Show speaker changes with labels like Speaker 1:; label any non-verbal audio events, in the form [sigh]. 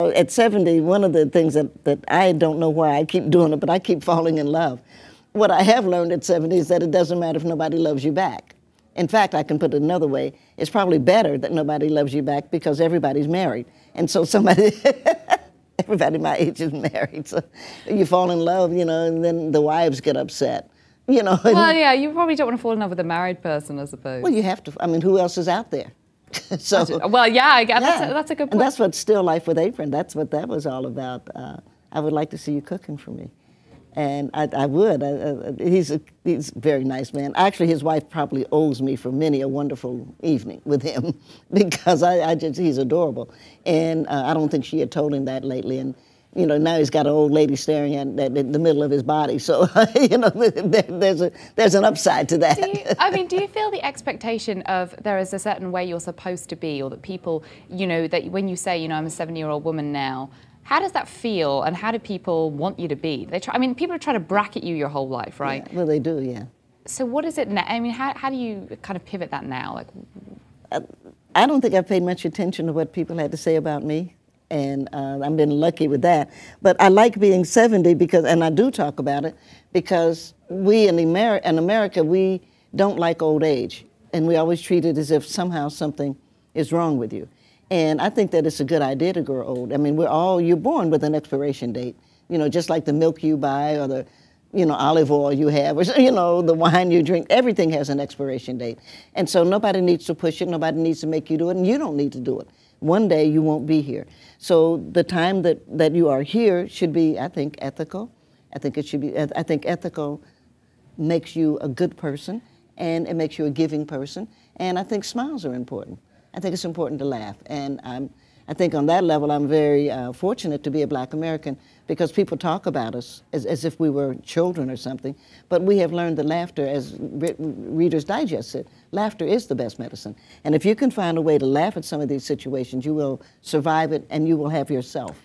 Speaker 1: At 70, one of the things that, that I don't know why I keep doing it, but I keep falling in love. What I have learned at 70 is that it doesn't matter if nobody loves you back. In fact, I can put it another way. It's probably better that nobody loves you back because everybody's married. And so somebody, [laughs] everybody my age is married. So you fall in love, you know, and then the wives get upset. You know.
Speaker 2: Well, [laughs] yeah, you probably don't want to fall in love with a married person, I suppose.
Speaker 1: Well, you have to. I mean, who else is out there? [laughs]
Speaker 2: so well, yeah, I guess yeah. That's, a, that's, a, good point.
Speaker 1: And that's what Still Life with Apron. That's what that was all about. Uh, I would like to see you cooking for me, and I, I would. I, he's a, he's a very nice man. Actually, his wife probably owes me for many a wonderful evening with him [laughs] because I, I just he's adorable, and uh, I don't think she had told him that lately. And you know, now he's got an old lady staring at, at, the middle of his body. So, [laughs] you know, there, there's a there's an upside to that.
Speaker 2: You, I mean, do you feel the expectation of there is a certain way you're supposed to be, or that people, you know, that when you say, you know, I'm a seven-year-old woman now, how does that feel, and how do people want you to be? They try. I mean, people are trying to bracket you your whole life, right?
Speaker 1: Yeah, well, they do, yeah.
Speaker 2: So, what is it now? I mean, how how do you kind of pivot that now? Like,
Speaker 1: I don't think I've paid much attention to what people had to say about me and uh, I've been lucky with that. But I like being 70 because, and I do talk about it, because we in, Ameri- in America, we don't like old age. And we always treat it as if somehow something is wrong with you. And I think that it's a good idea to grow old. I mean, we're all, you're born with an expiration date. You know, just like the milk you buy or the, you know, olive oil you have, or, [laughs] you know, the wine you drink, everything has an expiration date. And so nobody needs to push it, nobody needs to make you do it, and you don't need to do it. One day you won't be here. So the time that, that you are here should be, I think, ethical. I think it should be, I think ethical makes you a good person and it makes you a giving person. And I think smiles are important. I think it's important to laugh. And I'm, I think on that level, I'm very uh, fortunate to be a black American because people talk about us as, as if we were children or something. But we have learned that laughter, as Re Reader's Digest said, laughter is the best medicine. And if you can find a way to laugh at some of these situations, you will survive it and you will have yourself.